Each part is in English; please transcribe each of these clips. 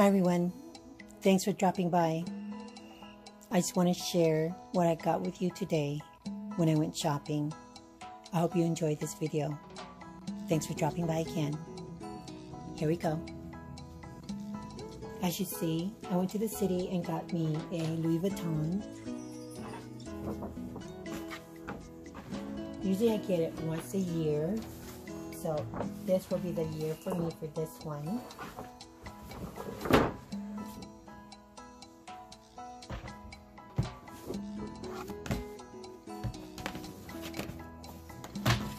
Hi everyone, thanks for dropping by. I just want to share what I got with you today when I went shopping. I hope you enjoyed this video. Thanks for dropping by again. Here we go. As you see, I went to the city and got me a Louis Vuitton. Usually I get it once a year, so this will be the year for me for this one.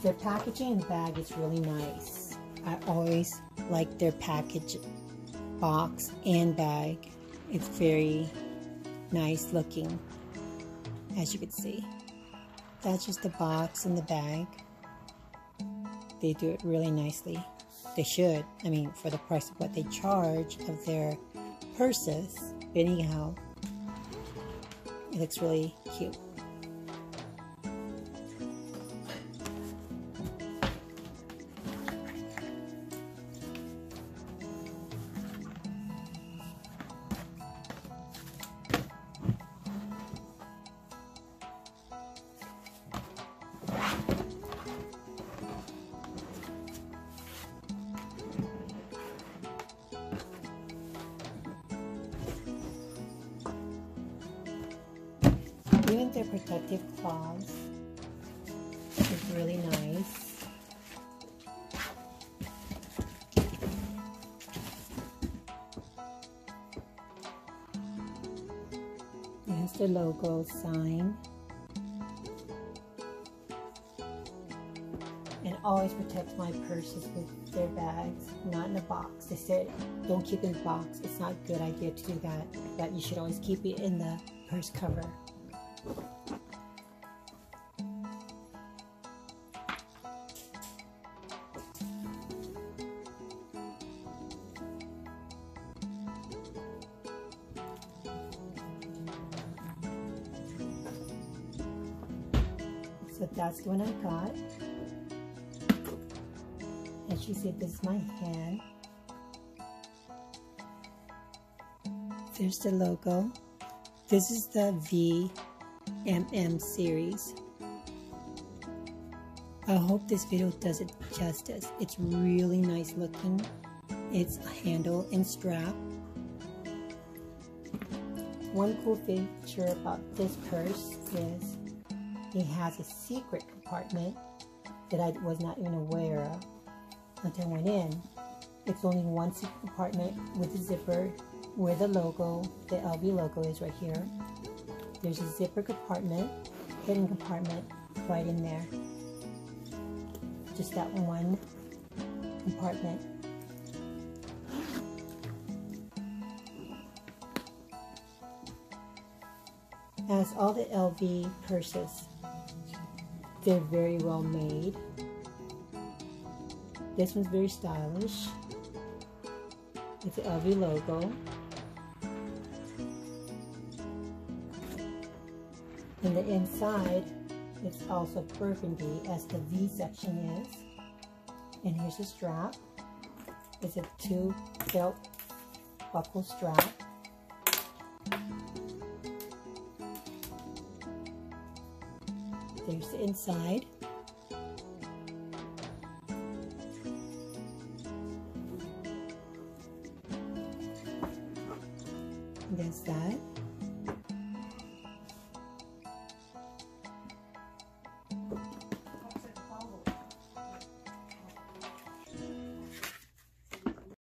Their packaging and bag is really nice. I always like their package box and bag. It's very nice looking, as you can see. That's just the box and the bag. They do it really nicely. They should. I mean, for the price of what they charge of their purses. Anyhow, it looks really cute. Even their protective claws is really nice. There's the logo sign. And always protect my purses with their bags, not in a box. They said don't keep in a box. It's not a good idea to do that, but you should always keep it in the purse cover. So that's the one I got. And she said, this is my hand. There's the logo. This is the VMM series. I hope this video does it justice. It's really nice looking. It's a handle and strap. One cool feature about this purse is it has a secret compartment that I was not even aware of until I went in. It's only one secret compartment with a zipper where the logo, the LV logo is right here. There's a zipper compartment, hidden compartment right in there. Just that one compartment. As all the LV purses, they're very well made. This one's very stylish. It's the LV logo. In the inside, it's also burgundy as the V section is. And here's the strap. It's a two belt buckle strap. There's the inside. There's that.